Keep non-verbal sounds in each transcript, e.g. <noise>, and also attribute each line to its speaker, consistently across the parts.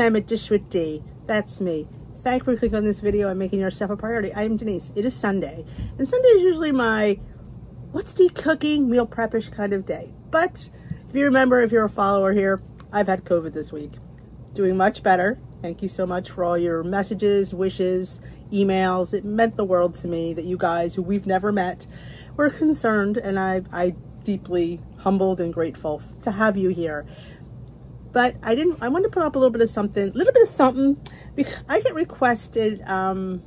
Speaker 1: Time at Dish with Dee. That's me. Thank you for clicking on this video and making yourself a priority. I am Denise. It is Sunday. And Sunday is usually my what's D cooking, meal prepish kind of day. But if you remember, if you're a follower here, I've had COVID this week. Doing much better. Thank you so much for all your messages, wishes, emails. It meant the world to me that you guys, who we've never met, were concerned. And I, I deeply humbled and grateful to have you here but I didn't, I wanted to put up a little bit of something, a little bit of something, because I get requested um,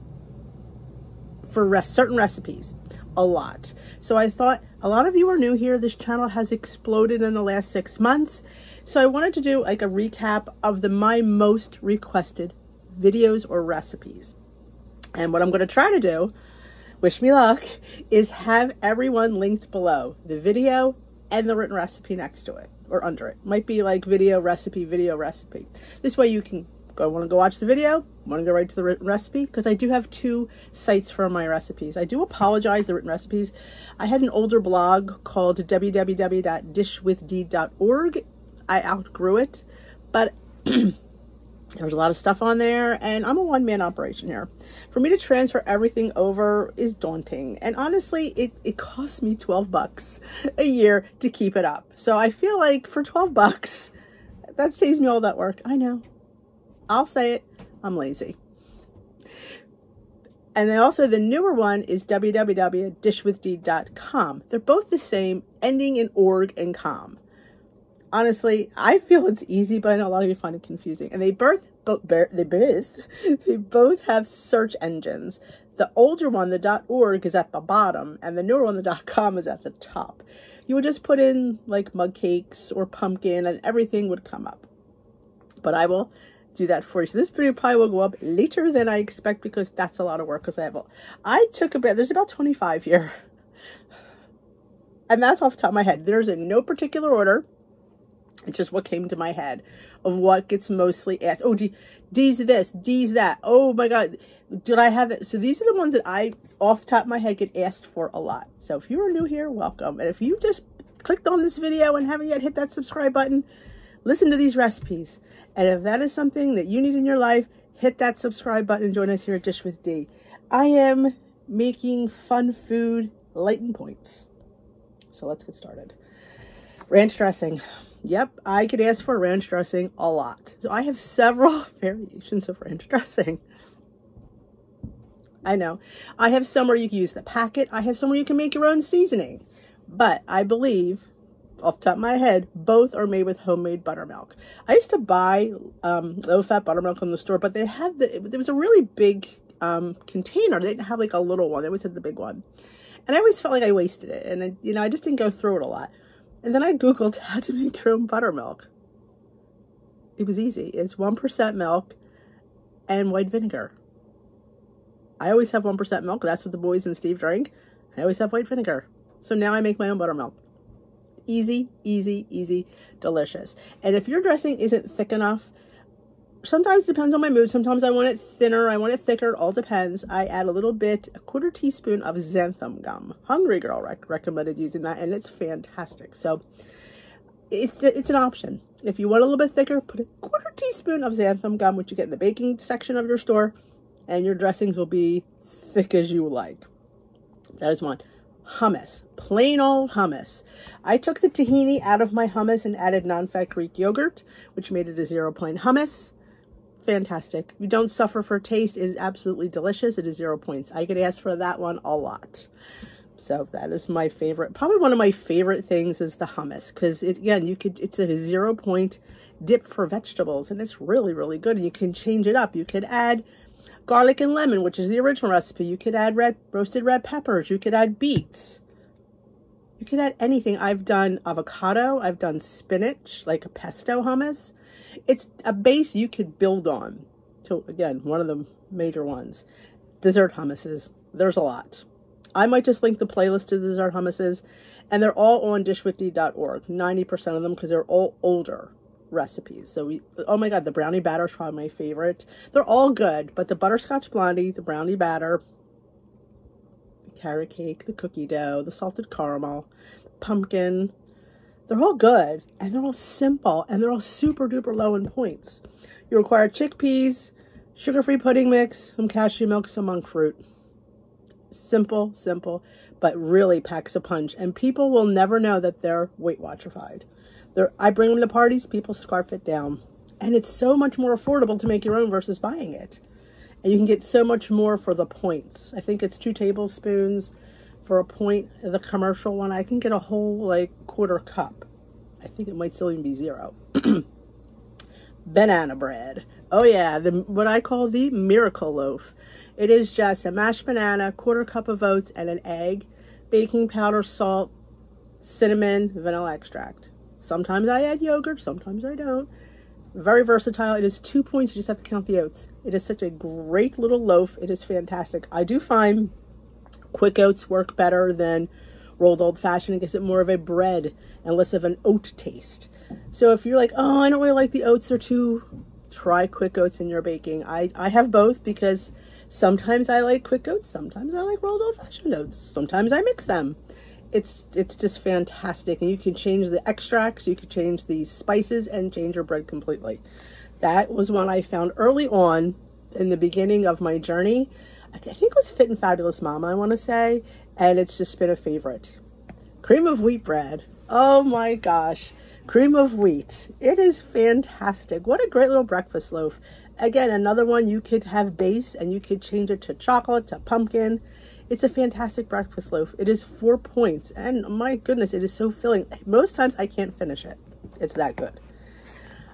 Speaker 1: for certain recipes a lot. So I thought a lot of you are new here. This channel has exploded in the last six months. So I wanted to do like a recap of the my most requested videos or recipes. And what I'm going to try to do, wish me luck, is have everyone linked below the video and the written recipe next to it or under it. Might be like video recipe, video recipe. This way you can go want to go watch the video, want to go right to the written recipe because I do have two sites for my recipes. I do apologize the written recipes. I had an older blog called www.dishwithdee.org. I outgrew it, but <clears throat> There's a lot of stuff on there and I'm a one-man operation here. For me to transfer everything over is daunting. And honestly, it, it costs me 12 bucks a year to keep it up. So I feel like for 12 bucks, that saves me all that work. I know. I'll say it. I'm lazy. And then also the newer one is www.dishwithdee.com. They're both the same, ending in org and com honestly, I feel it's easy, but I know a lot of you find it confusing. And they both, they both, <laughs> they both have search engines. The older one, the .org, is at the bottom, and the newer one, the .com, is at the top. You would just put in like mug cakes or pumpkin, and everything would come up. But I will do that for you. So this video probably will go up later than I expect because that's a lot of work. Because I have, a, I took about there's about 25 here, <sighs> and that's off the top of my head. There's in no particular order. It's just what came to my head of what gets mostly asked. Oh, D, D's this, D's that. Oh my God. Did I have it? So these are the ones that I, off top of my head, get asked for a lot. So if you are new here, welcome. And if you just clicked on this video and haven't yet hit that subscribe button, listen to these recipes. And if that is something that you need in your life, hit that subscribe button and join us here at Dish with Dee. I am making fun food lighten points. So let's get started. Ranch dressing. Yep, I could ask for ranch dressing a lot. So I have several <laughs> variations of ranch dressing. I know. I have some where you can use the packet. I have some where you can make your own seasoning. But I believe, off top of my head, both are made with homemade buttermilk. I used to buy um, low-fat buttermilk from the store, but they had the, there was a really big um, container. They didn't have like a little one. They always had the big one. And I always felt like I wasted it. And, it, you know, I just didn't go through it a lot. And then I Googled how to make your own buttermilk. It was easy. It's 1% milk and white vinegar. I always have 1% milk. That's what the boys and Steve drink. I always have white vinegar. So now I make my own buttermilk. Easy, easy, easy, delicious. And if your dressing isn't thick enough, sometimes depends on my mood. Sometimes I want it thinner. I want it thicker. It all depends. I add a little bit, a quarter teaspoon of xanthan gum. Hungry Girl rec recommended using that, and it's fantastic. So it's, it's an option. If you want a little bit thicker, put a quarter teaspoon of xanthan gum, which you get in the baking section of your store, and your dressings will be thick as you like. That is one. Hummus. Plain old hummus. I took the tahini out of my hummus and added non-fat Greek yogurt, which made it a zero point hummus fantastic. You don't suffer for taste. It is absolutely delicious. It is zero points. I could ask for that one a lot. So that is my favorite. Probably one of my favorite things is the hummus because again, you could, it's a zero point dip for vegetables and it's really, really good. And you can change it up. You could add garlic and lemon, which is the original recipe. You could add red, roasted red peppers. You could add beets. You could add anything. I've done avocado. I've done spinach, like a pesto hummus it's a base you could build on. So again, one of the major ones. Dessert hummuses. There's a lot. I might just link the playlist to dessert hummuses, and they're all on dishwithdee.org. 90% of them because they're all older recipes. So we, oh my God, the brownie batter is probably my favorite. They're all good, but the butterscotch blondie, the brownie batter, the carrot cake, the cookie dough, the salted caramel, pumpkin, They're all good and they're all simple and they're all super duper low in points. You require chickpeas, sugar-free pudding mix, some cashew milk, some monk fruit. Simple, simple, but really packs a punch. And people will never know that they're Weight Watcherified. They're, I bring them to parties, people scarf it down. And it's so much more affordable to make your own versus buying it. And you can get so much more for the points. I think it's two tablespoons for a point. The commercial one, I can get a whole like quarter cup. I think it might still even be zero. <clears throat> Banana bread. Oh yeah, the what I call the miracle loaf. It is just a mashed banana, quarter cup of oats, and an egg, baking powder, salt, cinnamon, vanilla extract. Sometimes I add yogurt, sometimes I don't. Very versatile. It is two points. You just have to count the oats. It is such a great little loaf. It is fantastic. I do find quick oats work better than rolled old fashioned. It gives it more of a bread and less of an oat taste. So if you're like, oh, I don't really like the oats, they're too, try quick oats in your baking. I, I have both because sometimes I like quick oats, sometimes I like rolled old fashioned oats, sometimes I mix them it's it's just fantastic and you can change the extracts you can change the spices and change your bread completely that was one i found early on in the beginning of my journey i think it was fit and fabulous mama i want to say and it's just been a favorite cream of wheat bread oh my gosh cream of wheat it is fantastic what a great little breakfast loaf again another one you could have base and you could change it to chocolate to pumpkin it's a fantastic breakfast loaf. It is four points. And my goodness, it is so filling. Most times I can't finish it. It's that good.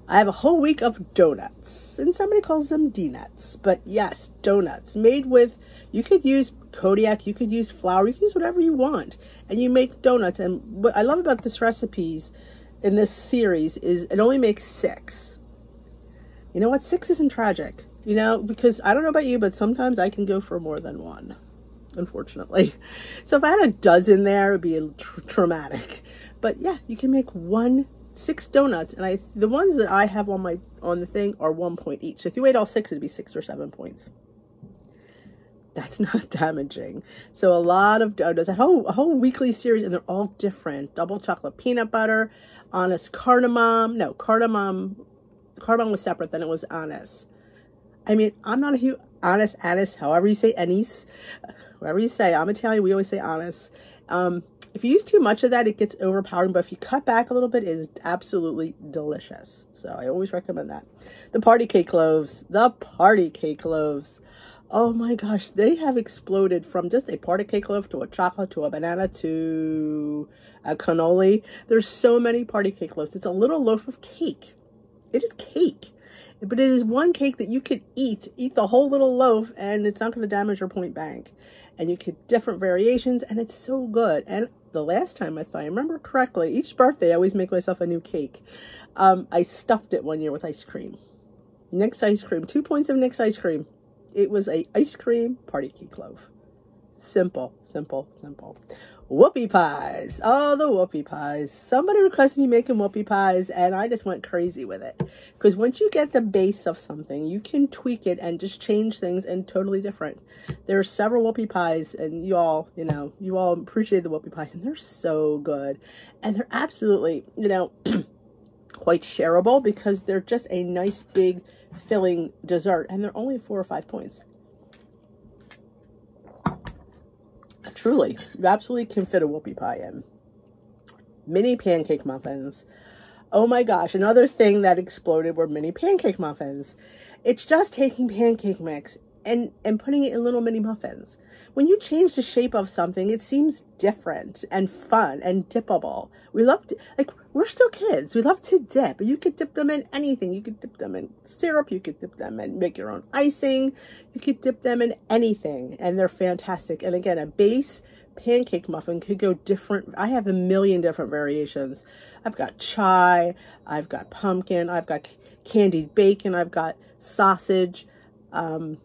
Speaker 1: I have a whole week of donuts. And somebody calls them D-nuts. But yes, donuts made with, you could use Kodiak, you could use flour, you could use whatever you want. And you make donuts. And what I love about this recipes in this series is it only makes six. You know what? Six isn't tragic. You know, because I don't know about you, but sometimes I can go for more than one unfortunately. <laughs> So if I had a dozen there, it would be tra traumatic. But yeah, you can make one, six donuts. And I, the ones that I have on my, on the thing are one point each. So if you ate all six, it'd be six or seven points. That's <laughs> not damaging. So a lot of donuts, a whole, a whole weekly series, and they're all different. Double chocolate peanut butter, honest cardamom. No, cardamom, cardamom was separate, then it was anise. I mean, I'm not a huge, honest, anise, however you say anise whatever you say. I'm Italian. We always say honest. Um, if you use too much of that, it gets overpowering. But if you cut back a little bit, it is absolutely delicious. So I always recommend that. The party cake loaves. The party cake loaves. Oh my gosh, they have exploded from just a party cake loaf to a chocolate to a banana to a cannoli. There's so many party cake loaves. It's a little loaf of cake. It is cake. But it is one cake that you could eat, eat the whole little loaf, and it's not going to damage your point bank. And you get different variations, and it's so good. And the last time, if I remember correctly, each birthday I always make myself a new cake. Um, I stuffed it one year with ice cream. Nick's ice cream, two points of Nick's ice cream. It was a ice cream party cake loaf. Simple, simple, simple whoopie pies. Oh, the whoopie pies. Somebody requested me making whoopie pies and I just went crazy with it. Because once you get the base of something, you can tweak it and just change things and totally different. There are several whoopie pies and you all, you know, you all appreciate the whoopie pies and they're so good. And they're absolutely, you know, <clears throat> quite shareable because they're just a nice big filling dessert and they're only four or five points. Truly, you absolutely can fit a whoopie pie in. Mini pancake muffins. Oh my gosh, another thing that exploded were mini pancake muffins. It's just taking pancake mix and, and putting it in little mini muffins. When you change the shape of something, it seems different and fun and dippable. We love to, like, we're still kids. We love to dip. You could dip them in anything. You could dip them in syrup. You could dip them and make your own icing. You could dip them in anything. And they're fantastic. And again, a base pancake muffin could go different. I have a million different variations. I've got chai. I've got pumpkin. I've got candied bacon. I've got sausage, um,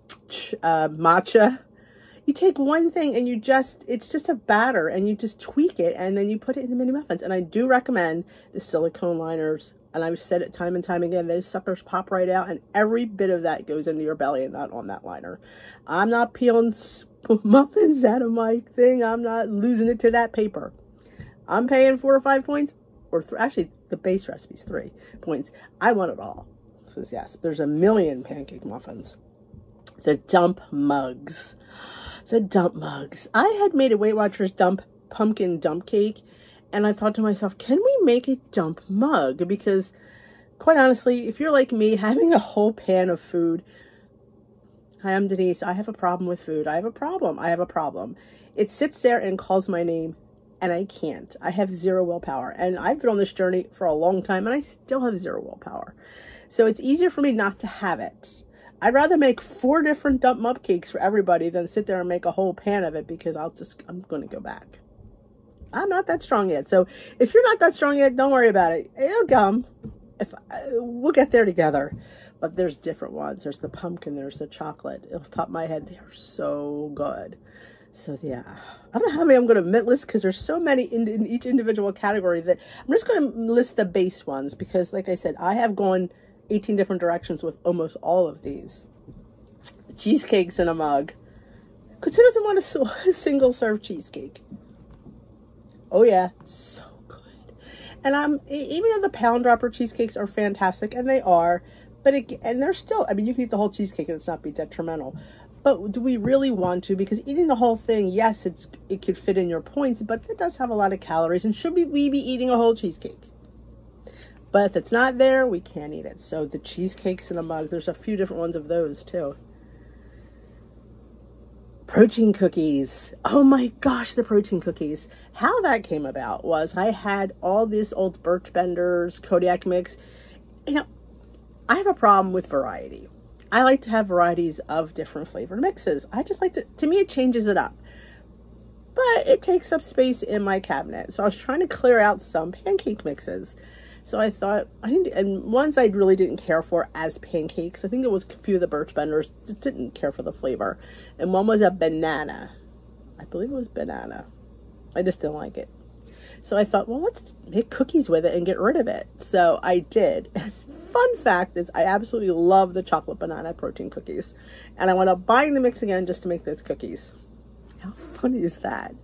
Speaker 1: uh, matcha you take one thing and you just, it's just a batter and you just tweak it and then you put it in the mini muffins. And I do recommend the silicone liners. And I've said it time and time again, those suckers pop right out and every bit of that goes into your belly and not on that liner. I'm not peeling <laughs> muffins out of my thing. I'm not losing it to that paper. I'm paying four or five points. or th- actually the base recipe is three points. I want it all. Because yes, there's a million pancake muffins. The dump mugs. The dump mugs. I had made a Weight Watchers dump pumpkin dump cake and I thought to myself, can we make a dump mug? Because quite honestly, if you're like me, <laughs> having a whole pan of food, hi, I'm Denise. I have a problem with food. I have a problem. I have a problem. It sits there and calls my name and I can't. I have zero willpower. And I've been on this journey for a long time and I still have zero willpower. So it's easier for me not to have it. I'd rather make four different dump mug cakes for everybody than sit there and make a whole pan of it because I'll just, I'm going to go back. I'm not that strong yet. So if you're not that strong yet, don't worry about it. It'll come. If uh, we'll get there together. But there's different ones. There's the pumpkin. There's the chocolate. Off top of my head, they are so good. So yeah, I don't know how many I'm going to list because there's so many in, in each individual category that I'm just going to list the base ones because, like I said, I have gone 18 different directions with almost all of these. Cheesecakes in a mug. Because who doesn't want <laughs> a, single serve cheesecake? Oh yeah, so good. And I'm even though the pound dropper cheesecakes are fantastic, and they are, but it, and they're still. I mean, you can eat the whole cheesecake and it's not be detrimental. But do we really want to? Because eating the whole thing, yes, it's it could fit in your points, but it does have a lot of calories. And should we, we be eating a whole cheesecake? But if it's not there, we can't eat it. So the cheesecakes in a mug, there's a few different ones of those too protein cookies. Oh my gosh, the protein cookies. How that came about was I had all these old Birch Benders, Kodiak mix. You know, I have a problem with variety. I like to have varieties of different flavored mixes. I just like to, to me, it changes it up. But it takes up space in my cabinet. So I was trying to clear out some pancake mixes. So I thought, I didn't, and ones I really didn't care for as pancakes. I think it was a few of the Birch Benders, didn't care for the flavor. And one was a banana. I believe it was banana. I just didn't like it. So I thought, well, let's make cookies with it and get rid of it. So I did. <laughs> Fun fact is I absolutely love the chocolate banana protein cookies. And I wound up buying the mix again just to make those cookies. How funny is that?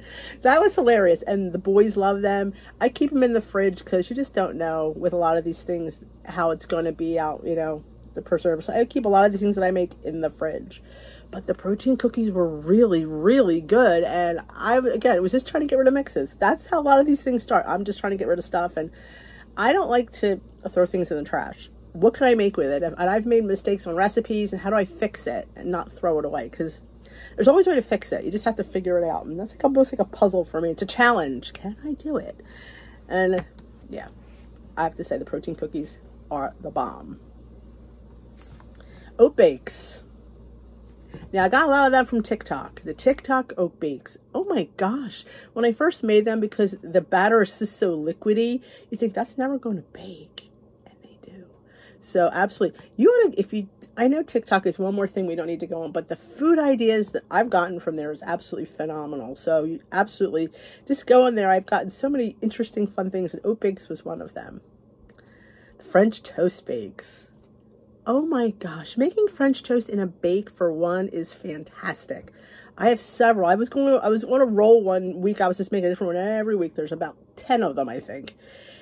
Speaker 1: That was hilarious. And the boys love them. I keep them in the fridge because you just don't know with a lot of these things how it's going to be out, you know, the preserve. So I keep a lot of the things that I make in the fridge. But the protein cookies were really, really good. And I, again, it was just trying to get rid of mixes. That's how a lot of these things start. I'm just trying to get rid of stuff. And I don't like to throw things in the trash. What can I make with it? And I've made mistakes on recipes. And how do I fix it and not throw it away? Because there's always a way to fix it. You just have to figure it out. And that's like almost like a puzzle for me. It's a challenge. Can I do it? And yeah, I have to say the protein cookies are the bomb. Oat bakes. Now I got a lot of them from TikTok. The TikTok oat bakes. Oh my gosh. When I first made them because the batter is just so liquidy, you think that's never going to bake. And they do. So absolutely. You want to, if you I know TikTok is one more thing we don't need to go on, but the food ideas that I've gotten from there is absolutely phenomenal. So you absolutely just go in there. I've gotten so many interesting, fun things, and oat bakes was one of them. French toast bakes. Oh my gosh, making French toast in a bake for one is fantastic. I have several. I was going I was on a roll one week. I was just making a different one every week. There's about 10 of them, I think.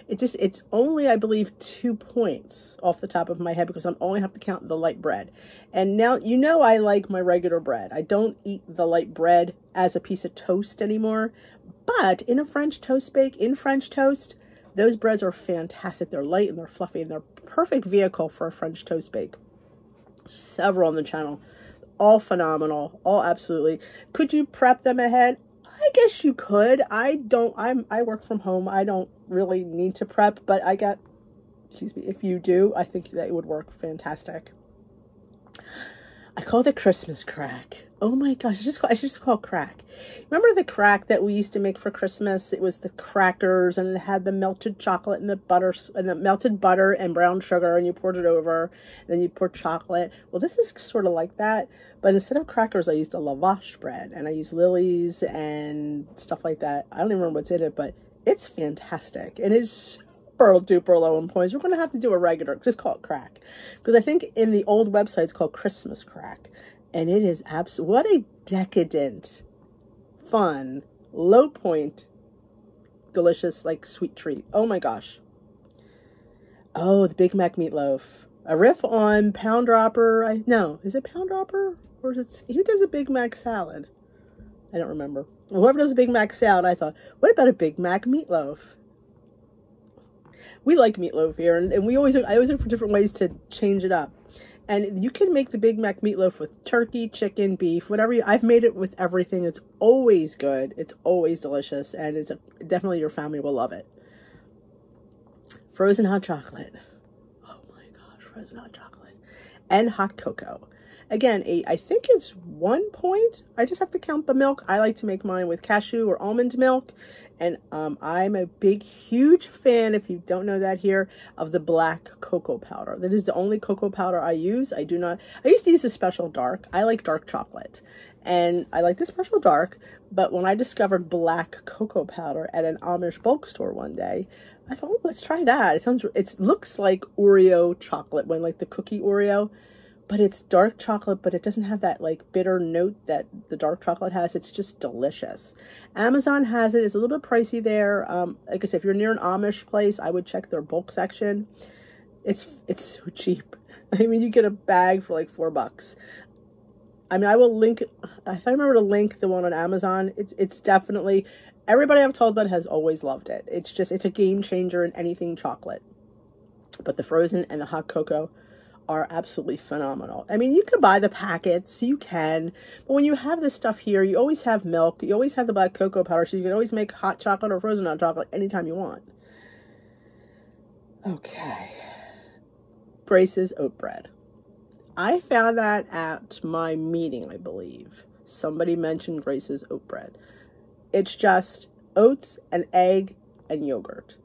Speaker 1: It just, it's only, I believe, two points off the top of my head because I'm only have to count the light bread. And now, you know, I like my regular bread. I don't eat the light bread as a piece of toast anymore. But in a French toast bake, in French toast, those breads are fantastic. They're light and they're fluffy and they're perfect vehicle for a French toast bake. Several on the channel. All phenomenal. All absolutely. Could you prep them ahead? I guess you could. I don't, I'm, I work from home. I don't really need to prep, but I got, excuse me, if you do, I think that it would work fantastic. I call it Christmas crack. Oh my gosh, I just call, I just call it crack. Remember the crack that we used to make for Christmas? It was the crackers and it had the melted chocolate and the butter and the melted butter and brown sugar and you poured it over and then you pour chocolate. Well, this is sort of like that, but instead of crackers, I used a lavash bread and I used Lily's and stuff like that. I don't even remember what's in it, but it's fantastic and it's super duper low in points. We're going to have to do a regular, just call it crack. Because I think in the old website, it's called Christmas crack. And it is absolutely, what a decadent, fun, low point, delicious, like sweet treat. Oh my gosh. Oh, the Big Mac meatloaf. A riff on Pound Dropper. I no, is it Pound Dropper or is it who does a Big Mac salad? I don't remember. Whoever does a Big Mac salad, I thought, what about a Big Mac meatloaf? We like meatloaf here, and, and we always I always look for different ways to change it up. And you can make the Big Mac meatloaf with turkey, chicken, beef, whatever. You, I've made it with everything. It's always good. It's always delicious, and it's a, definitely your family will love it. Frozen hot chocolate. Oh my gosh, frozen hot chocolate. And hot cocoa. Again, a, I think it's one point. I just have to count the milk. I like to make mine with cashew or almond milk. And um, I'm a big, huge fan, if you don't know that here, of the black cocoa powder. That is the only cocoa powder I use. I do not, I used to use a special dark. I like dark chocolate. And I like the special dark, but when I discovered black cocoa powder at an Amish bulk store one day, I thought, oh, let's try that. It sounds, it looks like Oreo chocolate, when like the cookie Oreo but it's dark chocolate, but it doesn't have that like bitter note that the dark chocolate has. It's just delicious. Amazon has it. It's a little bit pricey there. Um, like I said, if you're near an Amish place, I would check their bulk section. It's it's so cheap. <laughs> I mean, you get a bag for like four bucks. I mean, I will link. If I remember to link the one on Amazon, it's it's definitely everybody I've told about has always loved it. It's just it's a game changer in anything chocolate. But the frozen and the hot cocoa are absolutely phenomenal. I mean, you can buy the packets, you can, but when you have this stuff here, you always have milk, you always have the black cocoa powder, so you can always make hot chocolate or frozen hot chocolate anytime you want. Okay. Grace's oat bread. I found that at my meeting, I believe. Somebody mentioned Grace's oat bread. It's just oats and egg and yogurt.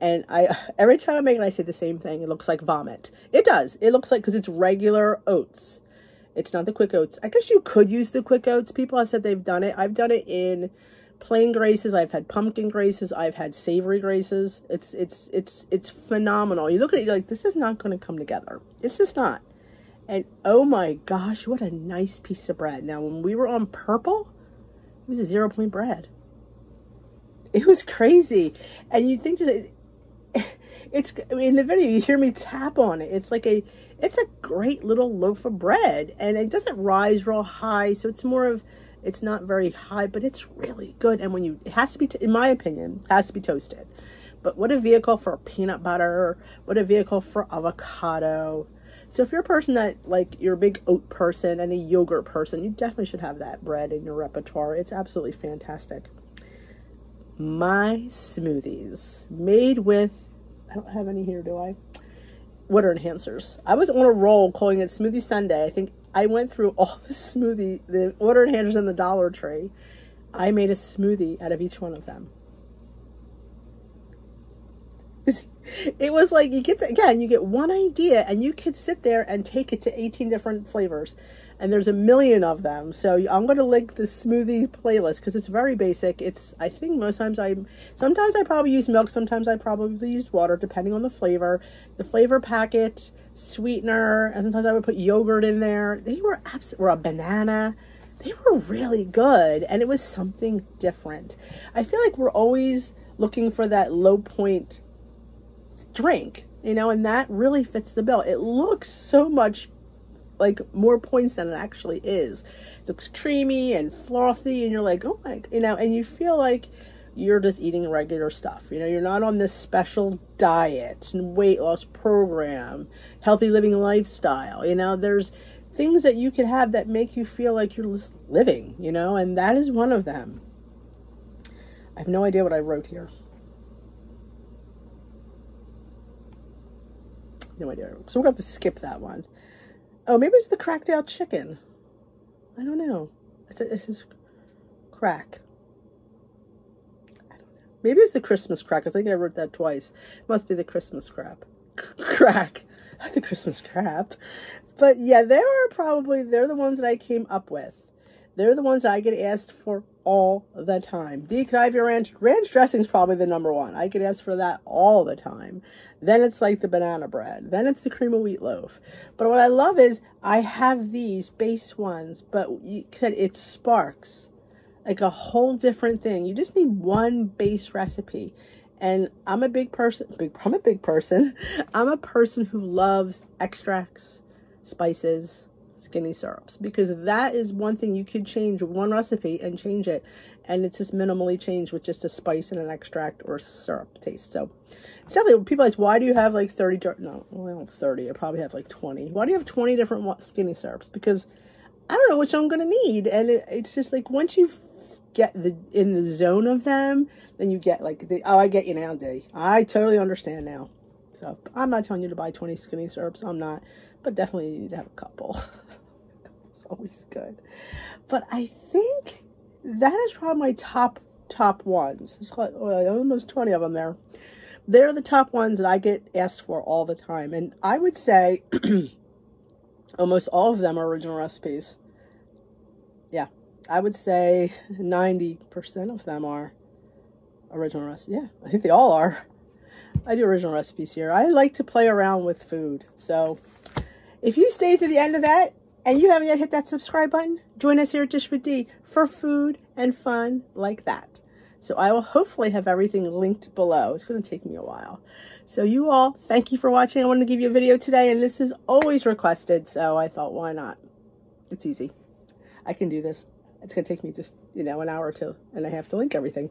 Speaker 1: And I every time I make it, I say the same thing. It looks like vomit. It does. It looks like because it's regular oats. It's not the quick oats. I guess you could use the quick oats. People have said they've done it. I've done it in plain graces. I've had pumpkin graces. I've had savory graces. It's it's it's it's phenomenal. You look at it, you're like, this is not going to come together. It's just not. And oh my gosh, what a nice piece of bread. Now, when we were on purple, it was a zero point bread. It was crazy. And you think it's in the video you hear me tap on it. It's like a it's a great little loaf of bread and it doesn't rise real high so it's more of it's not very high but it's really good and when you it has to be in my opinion has to be toasted. But what a vehicle for peanut butter what a vehicle for avocado. So if you're a person that like you're a big oat person and a yogurt person you definitely should have that bread in your repertoire. It's absolutely fantastic. My smoothies made with, I don't have any here, do I? Water enhancers. I was on a roll calling it Smoothie Sunday. I think I went through all the smoothie, the water enhancers in the Dollar Tree. I made a smoothie out of each one of them. <laughs> It was like you get the, again, you get one idea and you could sit there and take it to 18 different flavors and there's a million of them. So I'm going to link the smoothie playlist because it's very basic. It's, I think most times I, sometimes I probably use milk, sometimes I probably use water, depending on the flavor. The flavor packet, sweetener, and sometimes I would put yogurt in there. They were absolutely, or a banana. They were really good, and it was something different. I feel like we're always looking for that low point drink, you know, and that really fits the bill. It looks so much like more points than it actually is. It looks creamy and frothy, and you're like, oh my, you know, and you feel like you're just eating regular stuff. You know, you're not on this special diet and weight loss program, healthy living lifestyle. You know, there's things that you can have that make you feel like you're just living, you know, and that is one of them. I have no idea what I wrote here. No idea. So we're going to skip that one. Oh, maybe it's the cracked out chicken. I don't know. This is crack. I don't know. Maybe it's the Christmas crack. I think I wrote that twice. It must be the Christmas crap. <laughs> crack. Not the Christmas crap. But yeah, they are probably, they're the ones that I came up with. They're the ones I get asked for all the time. Could have your ranch? Ranch dressing is probably the number one. I get ask for that all the time. Then it's like the banana bread. Then it's the cream of wheat loaf. But what I love is I have these base ones, but you could, it sparks like a whole different thing. You just need one base recipe. And I'm a big person, big, I'm a big person. <laughs> I'm a person who loves extracts, spices, skinny syrups, because that is one thing you could change one recipe and change it. And it's just minimally changed with just a spice and an extract or syrup taste. So it's definitely, people ask, why do you have like 30, no, well, 30, I probably have like 20. Why do you have 20 different skinny syrups? Because I don't know which I'm to need. And it, it's just like, once you get the in the zone of them, then you get like the oh I get you now. I totally understand now. So I'm not telling you to buy 20 skinny syrups. I'm not, but definitely you need to have a couple. <laughs> always good. But I think that is probably my top top ones. There's almost 20 of them there. They're the top ones that I get asked for all the time, and I would say <clears throat> almost all of them are original recipes. Yeah, I would say 90% of them are original recipes. Yeah, I think they all are. I do original recipes here. I like to play around with food. So if you stay to the end of that and you haven't yet hit that subscribe button, join us here at Dish with Dee for food and fun like that. So I will hopefully have everything linked below. It's going to take me a while. So you all, thank you for watching. I wanted to give you a video today, and this is always requested, so I thought, why not? It's easy. I can do this it's going to take me just, you know, an hour or two, and I have to link everything.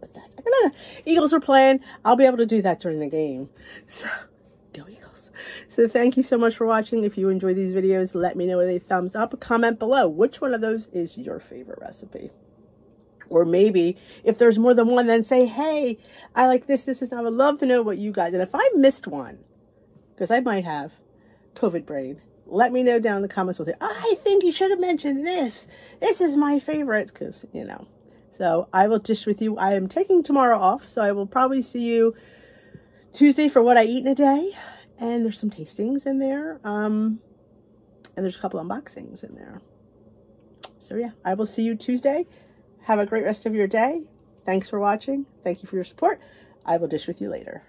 Speaker 1: But that's, Eagles are playing. I'll be able to do that during the game. So. So thank you so much for watching. If you enjoy these videos, let me know with a thumbs up. Comment below. Which one of those is your favorite recipe? Or maybe if there's more than one, then say, hey, I like this, this, this. I would love to know what you guys, and if I missed one, because I might have COVID brain, let me know down in the comments with it. I think you should have mentioned this. This is my favorite because, you know. So I will dish with you. I am taking tomorrow off, so I will probably see you Tuesday for what I eat in a day. And there's some tastings in there. Um, and there's a couple unboxings in there. So yeah, I will see you Tuesday. Have a great rest of your day. Thanks for watching. Thank you for your support. I will dish with you later.